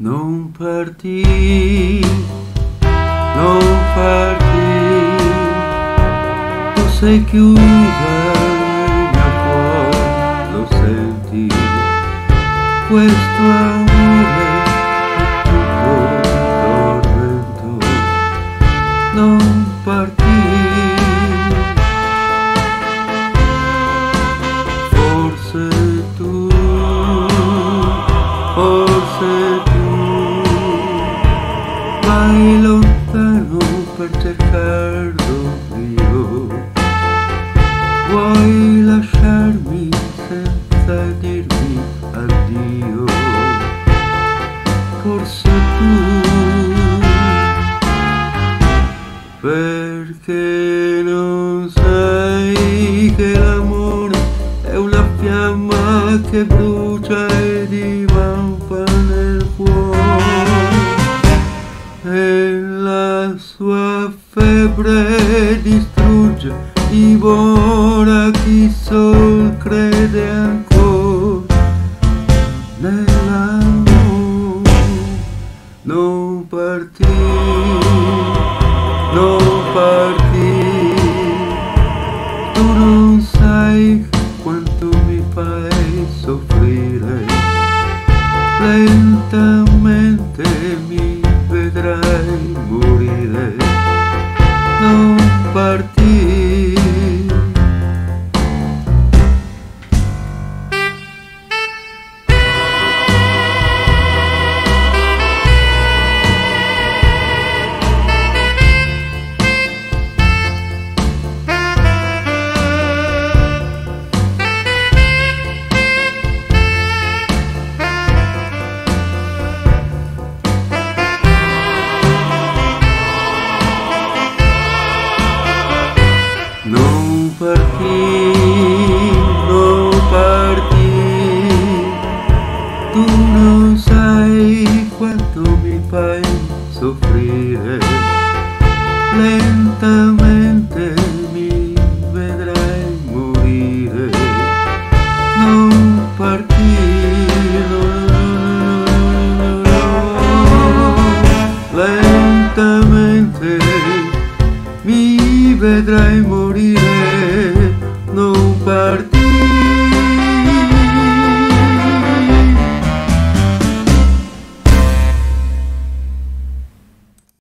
Non partì, non partì, tu sei chiusa nel cuore, lo senti, questo amore è tutto tormento, non partì, lontano per cercare d'oblio. Vuoi lasciarmi senza dirmi addio? Forse tu, perché non sai che l'amore è una fiamma che brucia e divampa nel cuore e la sua febbre distrugge, divora chi sol crede ancora nell'amore. Non partì, non partì, tu non sai quanto mi fai soffrire. Lentamente mi vedrai Non partì, non partì, tu non sai quanto mi fai soffrire, lentamente mi vedrai morire, non partire, lentamente mi vedrai morire, non